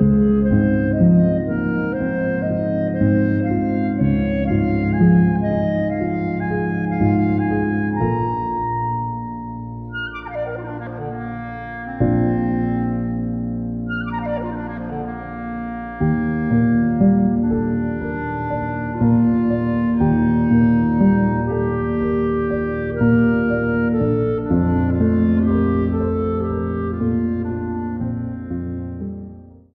Música